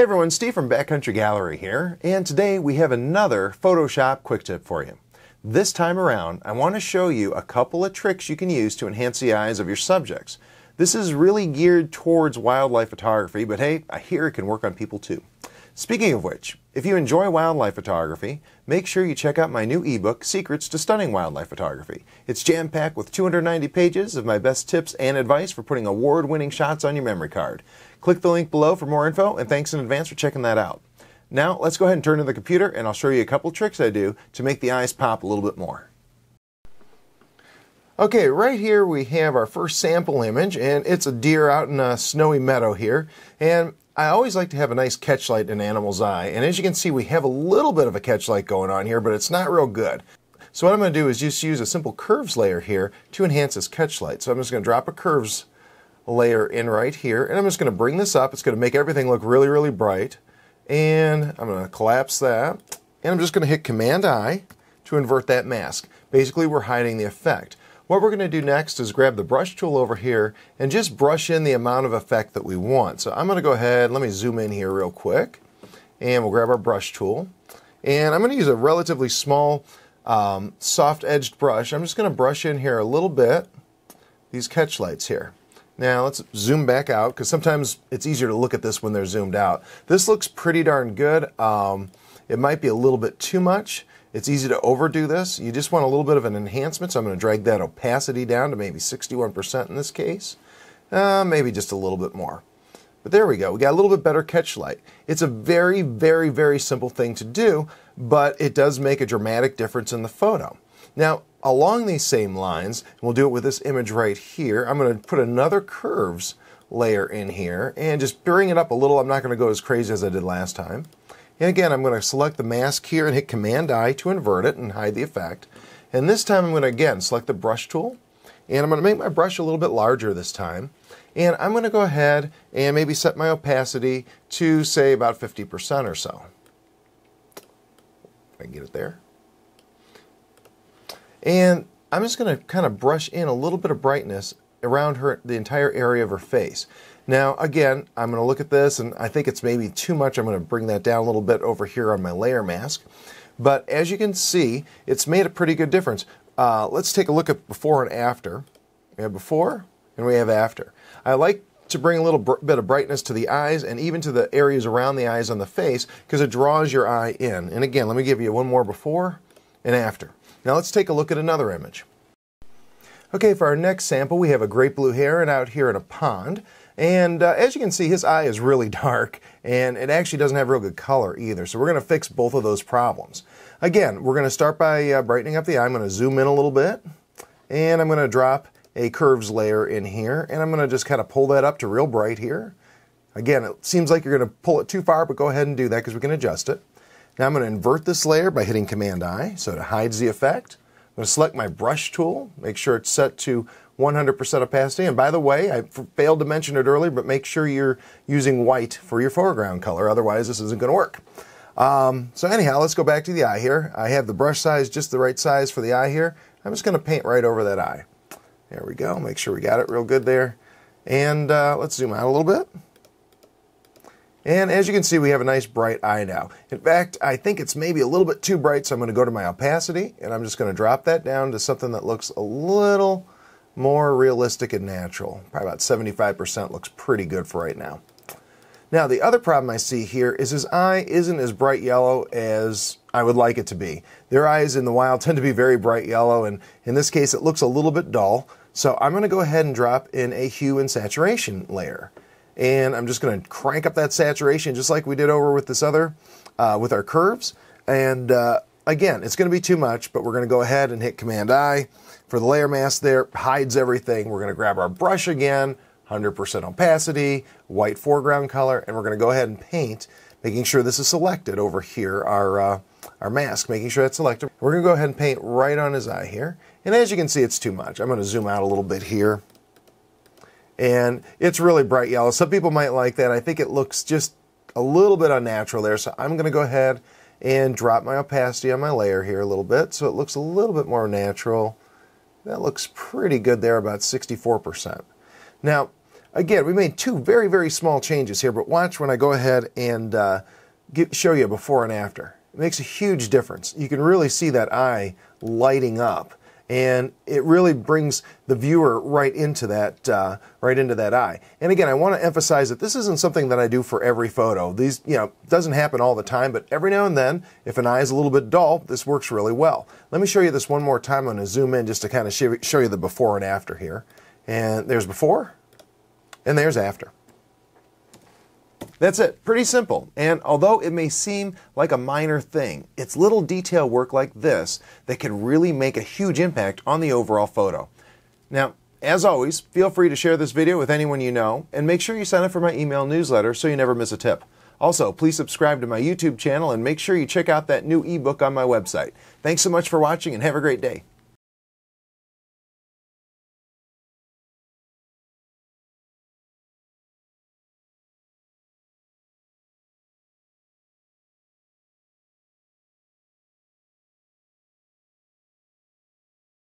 Hey everyone, Steve from Backcountry Gallery here, and today we have another Photoshop quick tip for you. This time around, I want to show you a couple of tricks you can use to enhance the eyes of your subjects. This is really geared towards wildlife photography, but hey, I hear it can work on people too. Speaking of which, if you enjoy wildlife photography, make sure you check out my new ebook, Secrets to Stunning Wildlife Photography. It's jam packed with 290 pages of my best tips and advice for putting award winning shots on your memory card. Click the link below for more info, and thanks in advance for checking that out. Now, let's go ahead and turn to the computer, and I'll show you a couple tricks I do to make the eyes pop a little bit more. Okay, right here we have our first sample image, and it's a deer out in a snowy meadow here. And I always like to have a nice catchlight in an animal's eye, and as you can see, we have a little bit of a catchlight going on here, but it's not real good. So what I'm going to do is just use a simple curves layer here to enhance this catchlight. So I'm just going to drop a curves layer in right here. And I'm just going to bring this up. It's going to make everything look really, really bright. And I'm going to collapse that. And I'm just going to hit Command I to invert that mask. Basically, we're hiding the effect. What we're going to do next is grab the brush tool over here and just brush in the amount of effect that we want. So I'm going to go ahead, let me zoom in here real quick. And we'll grab our brush tool. And I'm going to use a relatively small, um, soft-edged brush. I'm just going to brush in here a little bit, these catch lights here. Now let's zoom back out because sometimes it's easier to look at this when they're zoomed out. This looks pretty darn good. Um, it might be a little bit too much. It's easy to overdo this. You just want a little bit of an enhancement, so I'm going to drag that opacity down to maybe 61% in this case. Uh, maybe just a little bit more. But there we go. We got a little bit better catch light. It's a very, very, very simple thing to do, but it does make a dramatic difference in the photo. Now, along these same lines, we'll do it with this image right here, I'm going to put another curves layer in here and just bring it up a little. I'm not going to go as crazy as I did last time. And again, I'm going to select the mask here and hit Command I to invert it and hide the effect. And this time I'm going to again select the brush tool and I'm going to make my brush a little bit larger this time. And I'm going to go ahead and maybe set my opacity to say about 50% or so. I can get it there. And I'm just going to kind of brush in a little bit of brightness around her, the entire area of her face. Now, again, I'm going to look at this and I think it's maybe too much. I'm going to bring that down a little bit over here on my layer mask. But as you can see, it's made a pretty good difference. Uh, let's take a look at before and after. We have before and we have after. I like to bring a little bit of brightness to the eyes and even to the areas around the eyes on the face because it draws your eye in. And again, let me give you one more before and after. Now let's take a look at another image. Okay, for our next sample, we have a great blue heron out here in a pond. And uh, as you can see, his eye is really dark, and it actually doesn't have real good color either. So we're going to fix both of those problems. Again, we're going to start by uh, brightening up the eye. I'm going to zoom in a little bit, and I'm going to drop a curves layer in here, and I'm going to just kind of pull that up to real bright here. Again, it seems like you're going to pull it too far, but go ahead and do that because we can adjust it. Now I'm going to invert this layer by hitting Command I, so it hides the effect. I'm going to select my brush tool, make sure it's set to 100% opacity. And by the way, I failed to mention it earlier, but make sure you're using white for your foreground color, otherwise this isn't going to work. Um, so anyhow, let's go back to the eye here. I have the brush size just the right size for the eye here. I'm just going to paint right over that eye. There we go. Make sure we got it real good there. And uh, let's zoom out a little bit. And as you can see, we have a nice bright eye now. In fact, I think it's maybe a little bit too bright, so I'm going to go to my opacity, and I'm just going to drop that down to something that looks a little more realistic and natural. Probably about 75% looks pretty good for right now. Now, the other problem I see here is his eye isn't as bright yellow as I would like it to be. Their eyes in the wild tend to be very bright yellow, and in this case, it looks a little bit dull. So I'm going to go ahead and drop in a hue and saturation layer and I'm just going to crank up that saturation just like we did over with this other, uh, with our curves. And uh, again, it's going to be too much, but we're going to go ahead and hit Command I. For the layer mask there, hides everything. We're going to grab our brush again, 100% opacity, white foreground color, and we're going to go ahead and paint, making sure this is selected over here, our, uh, our mask, making sure that's selected. We're going to go ahead and paint right on his eye here. And as you can see, it's too much. I'm going to zoom out a little bit here and it's really bright yellow. Some people might like that. I think it looks just a little bit unnatural there. So I'm going to go ahead and drop my opacity on my layer here a little bit so it looks a little bit more natural. That looks pretty good there, about 64%. Now, again, we made two very, very small changes here, but watch when I go ahead and uh, get, show you before and after. It makes a huge difference. You can really see that eye lighting up and it really brings the viewer right into that uh, right into that eye. And again, I want to emphasize that this isn't something that I do for every photo. These, you know, doesn't happen all the time, but every now and then, if an eye is a little bit dull, this works really well. Let me show you this one more time. I'm going to zoom in just to kind of show you the before and after here. And there's before, and there's after. That's it. Pretty simple. And although it may seem like a minor thing, it's little detail work like this that can really make a huge impact on the overall photo. Now, as always, feel free to share this video with anyone you know, and make sure you sign up for my email newsletter so you never miss a tip. Also, please subscribe to my YouTube channel and make sure you check out that new ebook on my website. Thanks so much for watching and have a great day.